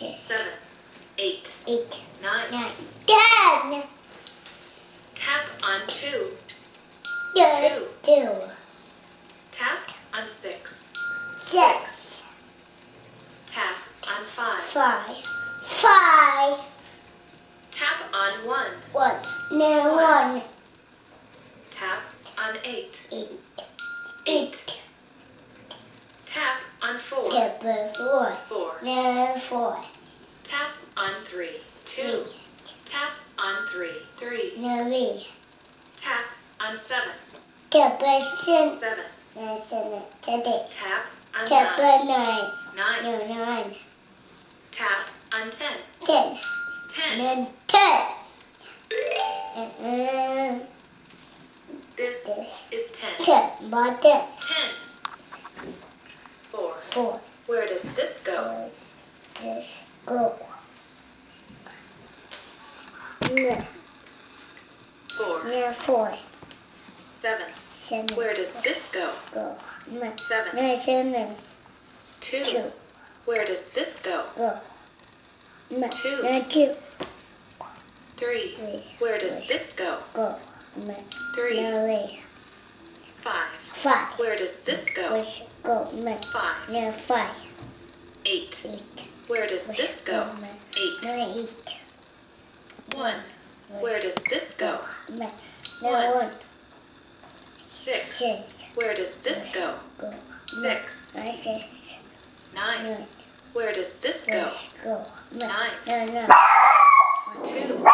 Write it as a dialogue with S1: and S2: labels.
S1: six,
S2: seven, eight,
S1: eight,
S2: nine.
S1: nine, ten.
S2: Tap on two.
S1: Two, two,
S2: Tap on six.
S1: six,
S2: Tap on five.
S1: five, five,
S2: Tap on one.
S1: one, no one,
S2: Tap on eight.
S1: eight,
S2: Eight. Tap on four.
S1: double four,
S2: Four.
S1: No four,
S2: Tap on three. Two.
S1: three,
S2: Tap on three. Three.
S1: no three,
S2: Tap on seven.
S1: double seven,
S2: Seven.
S1: seven, six,
S2: Tap on nine.
S1: double nine,
S2: Nine.
S1: no nine,
S2: Tap on ten.
S1: ten,
S2: Ten.
S1: no ten. Uh,
S2: This
S1: this,
S2: is ten.
S1: ten, bottom,
S2: Ten. Four.
S1: four,
S2: Where does this go?
S1: was this go? No,
S2: Four.
S1: no four,
S2: Seven.
S1: seven,
S2: Where does this go?
S1: go? No,
S2: Seven.
S1: no seven,
S2: Two.
S1: two,
S2: Where does this go?
S1: go. No,
S2: Two.
S1: no two,
S2: Three.
S1: three,
S2: Where does this go?
S1: go? No,
S2: Three.
S1: no way.
S2: Five.
S1: Five,
S2: Where does this go?
S1: which go? No,
S2: Five.
S1: no five,
S2: Eight.
S1: eight,
S2: Where does
S1: which
S2: this go?
S1: No,
S2: Eight.
S1: no eight.
S2: One. Where does this go?
S1: No
S2: One.
S1: one.
S2: Six.
S1: Six.
S2: Where does this go?
S1: Go.
S2: Six.
S1: No, six.
S2: Nine.
S1: Nine.
S2: Where does this go?
S1: Go. No.
S2: Nine.
S1: No, no.
S2: Two.